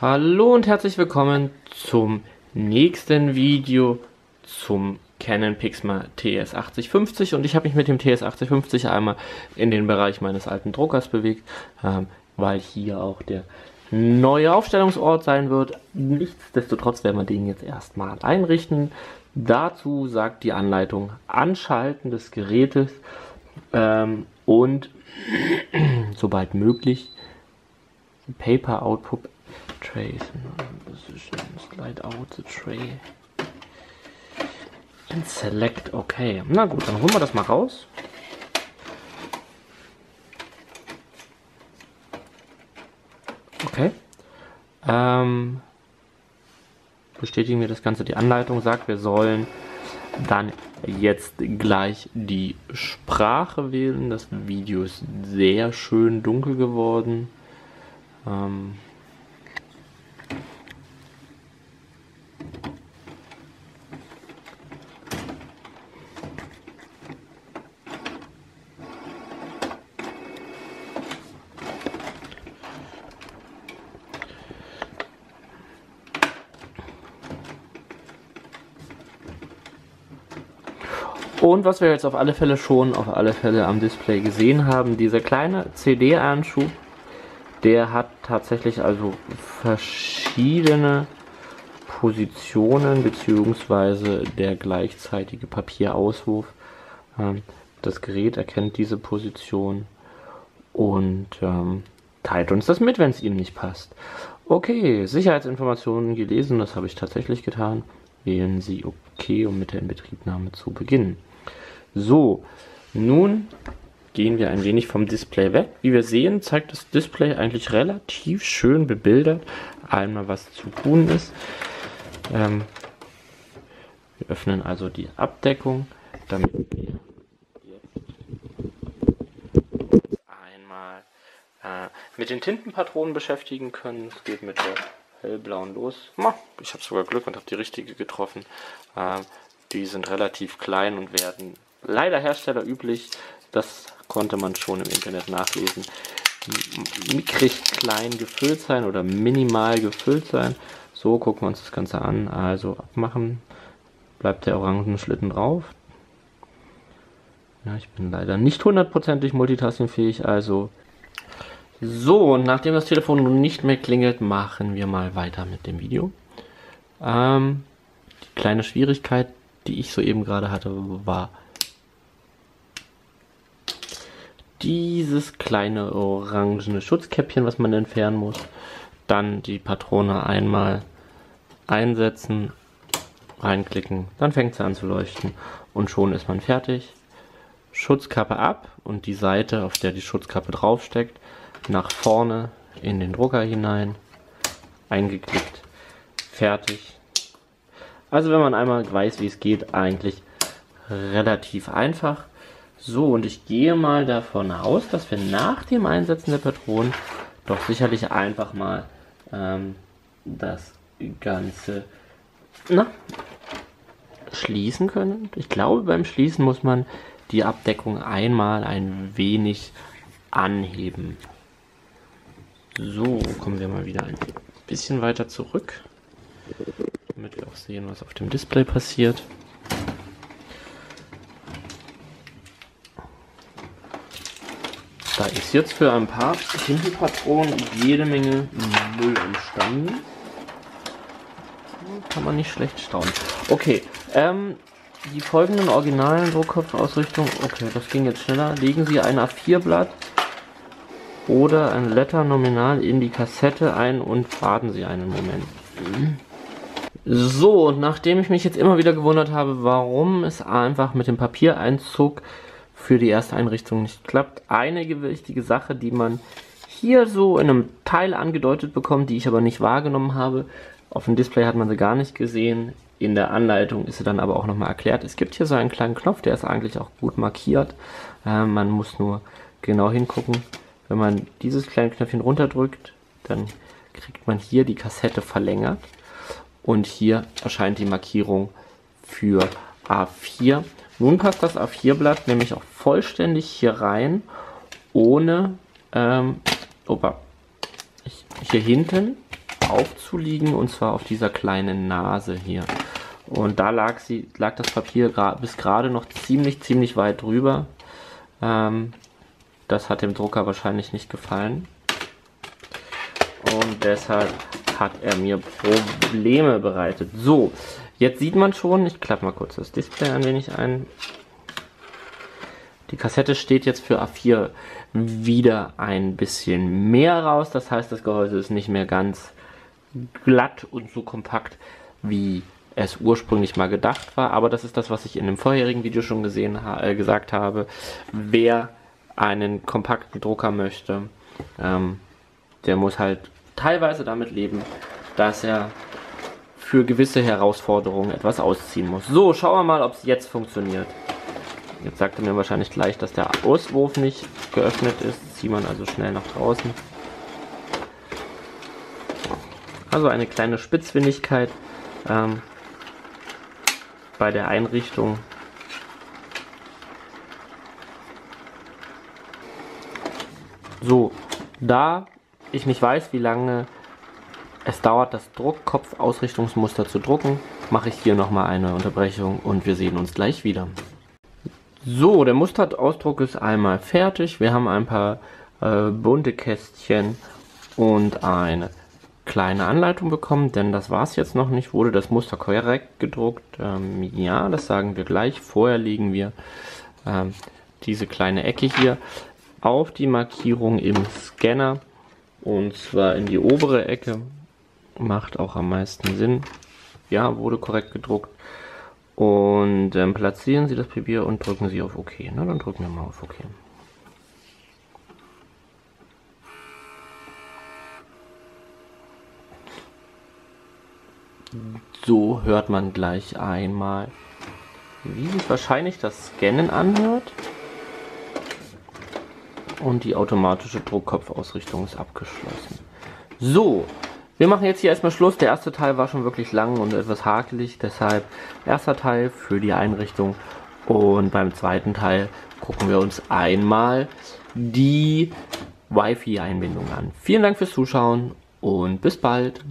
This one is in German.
Hallo und herzlich willkommen zum nächsten Video zum Canon Pixma TS8050 und ich habe mich mit dem TS8050 einmal in den Bereich meines alten Druckers bewegt, ähm, weil hier auch der neue Aufstellungsort sein wird. Nichtsdestotrotz werden wir den jetzt erstmal einrichten. Dazu sagt die Anleitung Anschalten des Gerätes ähm, und sobald möglich Paper Output trays position slide out the tray. And select okay. Na gut dann holen wir das mal raus. Okay. Ähm, bestätigen wir das Ganze. Die Anleitung sagt wir sollen dann jetzt gleich die Sprache wählen. Das Video ist sehr schön dunkel geworden. Ähm, Und was wir jetzt auf alle Fälle schon auf alle Fälle am Display gesehen haben, dieser kleine CD-Anschub, der hat tatsächlich also verschiedene Positionen beziehungsweise der gleichzeitige Papierauswurf. Ähm, das Gerät erkennt diese Position und ähm, teilt uns das mit, wenn es ihm nicht passt. Okay, Sicherheitsinformationen gelesen, das habe ich tatsächlich getan. Wählen Sie OK, um mit der Inbetriebnahme zu beginnen. So, nun gehen wir ein wenig vom Display weg. Wie wir sehen, zeigt das Display eigentlich relativ schön bebildert einmal was zu tun ist. Ähm, wir öffnen also die Abdeckung, damit wir einmal äh, mit den Tintenpatronen beschäftigen können. Es geht mit der hellblauen los. Ich habe sogar Glück und habe die richtige getroffen. Äh, die sind relativ klein und werden leider herstellerüblich. Das konnte man schon im Internet nachlesen. Mickrig klein gefüllt sein oder minimal gefüllt sein. So gucken wir uns das Ganze an. Also abmachen. Bleibt der orangen Schlitten drauf. Ja, ich bin leider nicht hundertprozentig multitaskingfähig, also so, nachdem das Telefon nun nicht mehr klingelt, machen wir mal weiter mit dem Video. Ähm, die kleine Schwierigkeit, die ich soeben gerade hatte, war dieses kleine orangene Schutzkäppchen, was man entfernen muss. Dann die Patrone einmal einsetzen, reinklicken, dann fängt sie an zu leuchten und schon ist man fertig. Schutzkappe ab und die Seite, auf der die Schutzkappe draufsteckt, nach vorne in den Drucker hinein, eingeklickt, fertig. Also wenn man einmal weiß, wie es geht, eigentlich relativ einfach. So, und ich gehe mal davon aus, dass wir nach dem Einsetzen der Patronen doch sicherlich einfach mal ähm, das Ganze na, schließen können. Ich glaube, beim Schließen muss man die Abdeckung einmal ein wenig anheben. So, kommen wir mal wieder ein bisschen weiter zurück, damit wir auch sehen, was auf dem Display passiert. Da ist jetzt für ein paar Tintenpatronen jede Menge Müll entstanden. Kann man nicht schlecht staunen. Okay, ähm, die folgenden originalen Druckkopfausrichtungen, okay, das ging jetzt schneller. Legen Sie ein A4-Blatt oder ein Letter nominal in die Kassette ein und warten Sie einen Moment. So, und nachdem ich mich jetzt immer wieder gewundert habe, warum es einfach mit dem Papiereinzug für die erste Einrichtung nicht klappt. Eine wichtige Sache, die man hier so in einem Teil angedeutet bekommt, die ich aber nicht wahrgenommen habe. Auf dem Display hat man sie gar nicht gesehen. In der Anleitung ist sie dann aber auch nochmal erklärt. Es gibt hier so einen kleinen Knopf, der ist eigentlich auch gut markiert. Äh, man muss nur genau hingucken. Wenn man dieses kleine Knöpfchen runterdrückt, dann kriegt man hier die Kassette verlängert. Und hier erscheint die Markierung für A4. Nun passt das A4-Blatt nämlich auch vollständig hier rein, ohne, ähm, opa, hier hinten aufzuliegen und zwar auf dieser kleinen Nase hier. Und da lag, sie, lag das Papier bis gerade noch ziemlich, ziemlich weit drüber. Ähm, das hat dem Drucker wahrscheinlich nicht gefallen. Und deshalb hat er mir Probleme bereitet. So, jetzt sieht man schon, ich klappe mal kurz das Display ein wenig ein. Die Kassette steht jetzt für A4 wieder ein bisschen mehr raus. Das heißt, das Gehäuse ist nicht mehr ganz glatt und so kompakt wie es ursprünglich mal gedacht war. Aber das ist das, was ich in dem vorherigen Video schon gesehen äh, gesagt habe. Wer einen kompakten Drucker möchte, ähm, der muss halt teilweise damit leben, dass er für gewisse Herausforderungen etwas ausziehen muss. So, schauen wir mal, ob es jetzt funktioniert. Jetzt sagt er mir wahrscheinlich gleich, dass der Auswurf nicht geöffnet ist. Zieht man also schnell nach draußen. Also eine kleine Spitzfindigkeit ähm, bei der Einrichtung. So, da ich nicht weiß, wie lange es dauert, das Druckkopf-Ausrichtungsmuster zu drucken, mache ich hier nochmal eine Unterbrechung und wir sehen uns gleich wieder. So, der Musterausdruck ist einmal fertig. Wir haben ein paar äh, bunte Kästchen und eine kleine Anleitung bekommen, denn das war es jetzt noch nicht. Wurde das Muster korrekt gedruckt? Ähm, ja, das sagen wir gleich. Vorher legen wir ähm, diese kleine Ecke hier auf die Markierung im Scanner und zwar in die obere Ecke. Macht auch am meisten Sinn. Ja, wurde korrekt gedruckt. Und ähm, platzieren Sie das Papier und drücken Sie auf OK. Na, dann drücken wir mal auf OK. So hört man gleich einmal, wie sich wahrscheinlich das Scannen anhört. Und die automatische Druckkopfausrichtung ist abgeschlossen. So, wir machen jetzt hier erstmal Schluss. Der erste Teil war schon wirklich lang und etwas hakelig, deshalb erster Teil für die Einrichtung. Und beim zweiten Teil gucken wir uns einmal die Wi-Fi-Einbindung an. Vielen Dank fürs Zuschauen und bis bald.